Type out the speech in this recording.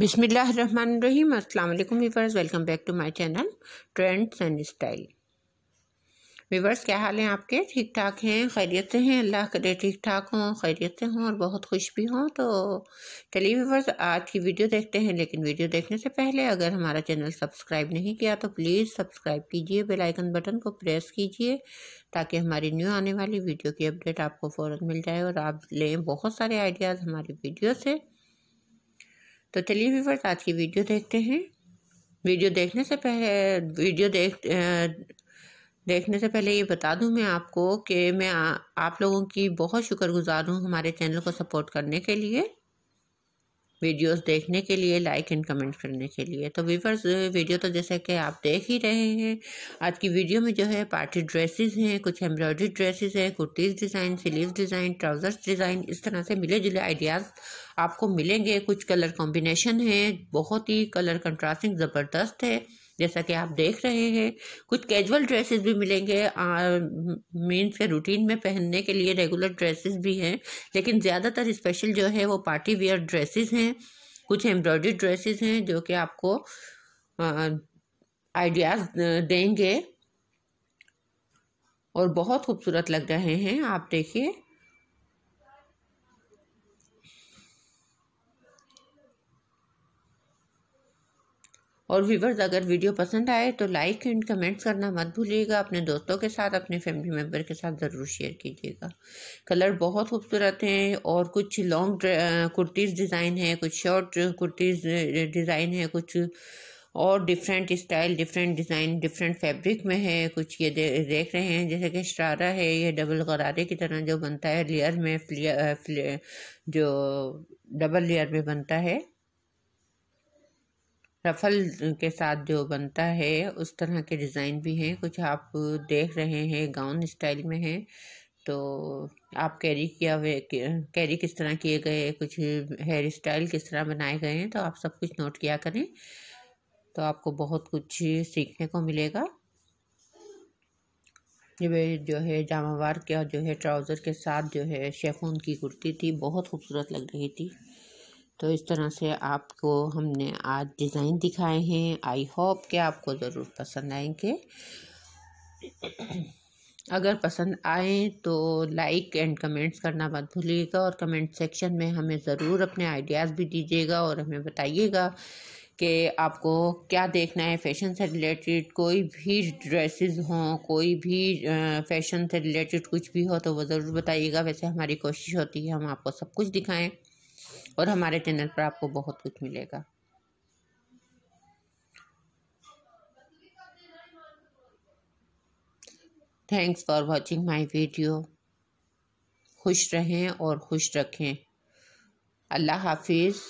बिसमीम अल्लाम viewers welcome back to my channel trends and style. Viewers क्या हाल हैं आपके? ठीक ठाक हैं? खैरियत से हैं? अल्लाह करे ठीक ठाक हों, खैरियत से हों और बहुत खुश भी हों। तो चलिए वीवर्स आज की वीडियो देखते हैं, लेकिन वीडियो देखने से पहले अगर हमारा चैनल सब्सक्राइब नहीं किया तो प्लीज़ सब्सक्राइब कीजिए, बेल आइकन बटन को प्रेस कीजिए, ताकि हमारी न्यू आने वाली वीडियो की अपडेट आपको फ़ौर मिल जाए और आप लें बहुत सारे आइडियाज़ हमारी वीडियो से। तो चलिए भी व्यूवर्स आज की वीडियो देखते हैं। वीडियो देखने से पहले वीडियो देख देखने से पहले ये बता दूँ मैं आपको कि मैं आ, आप लोगों की बहुत शुक्रगुजार हूँ हमारे चैनल को सपोर्ट करने के लिए। वीडियोस देखने के लिए लाइक एंड कमेंट करने के लिए। तो वीवर्स वीडियो तो जैसे कि आप देख ही रहे हैं। आज की वीडियो में जो है पार्टी ड्रेसेस हैं, कुछ एम्ब्रॉयडरी ड्रेसेस हैं kurtis design sleeve design trousers design इस तरह से मिले जुले आइडियाज़ आपको मिलेंगे। कुछ कलर कॉम्बिनेशन है, बहुत ही कलर कंट्रास्टिंग ज़बरदस्त है। जैसा कि आप देख रहे हैं, कुछ कैजुअल ड्रेसेस भी मिलेंगे। मीन्स के रूटीन में पहनने के लिए रेगुलर ड्रेसेस भी हैं, लेकिन ज़्यादातर स्पेशल जो है वो पार्टी वेयर ड्रेसेस हैं। कुछ एम्ब्रॉयडरी ड्रेसेस हैं जो कि आपको आइडियाज़ देंगे। और बहुत खूबसूरत लग रहे हैं, आप देखिए। और व्यूवर्स अगर वीडियो पसंद आए तो लाइक एंड कमेंट्स करना मत भूलिएगा। अपने दोस्तों के साथ अपने फैमिली मेंबर के साथ ज़रूर शेयर कीजिएगा। कलर बहुत खूबसूरत हैं और कुछ लॉन्ग कुर्तीज़ डिज़ाइन है कुछ शॉर्ट कुर्तीज़ डिज़ाइन है कुछ और different style different design different fabric में है। कुछ ये दे, देख रहे हैं जैसे कि शरारा है ये डबल गरारे की तरह जो बनता है लेयर में फ्लियर जो डबल लेयर में बनता है। रफल के साथ जो बनता है, उस तरह के डिज़ाइन भी हैं। कुछ आप देख रहे हैं, गाउन स्टाइल में है। तो आप कैरी किया हुए, कैरी किस तरह किए गए, कुछ हेयर स्टाइल किस तरह बनाए गए हैं तो आप सब कुछ नोट किया करें तो आपको बहुत कुछ सीखने को मिलेगा। ये जो है जामावार के और जो है ट्राउज़र के साथ जो है शेफोन की कुर्ती थी, बहुत खूबसूरत लग रही थी। तो इस तरह से आपको हमने आज डिज़ाइन दिखाए हैं। आई होप कि आपको ज़रूर पसंद आएँगे। अगर पसंद आए तो लाइक एंड कमेंट्स करना मत भूलिएगा और कमेंट सेक्शन में हमें ज़रूर अपने आइडियाज़ भी दीजिएगा और हमें बताइएगा कि आपको क्या देखना है। फ़ैशन से रिलेटेड कोई भी ड्रेसेस हों, कोई भी फ़ैशन से रिलेटेड कुछ भी हो तो वो ज़रूर बताइएगा। वैसे हमारी कोशिश होती है हम आपको सब कुछ दिखाएँ। और हमारे चैनल पर आपको बहुत कुछ मिलेगा। Thanks for watching my video खुश रहें और खुश रखें। अल्लाह हाफिज़।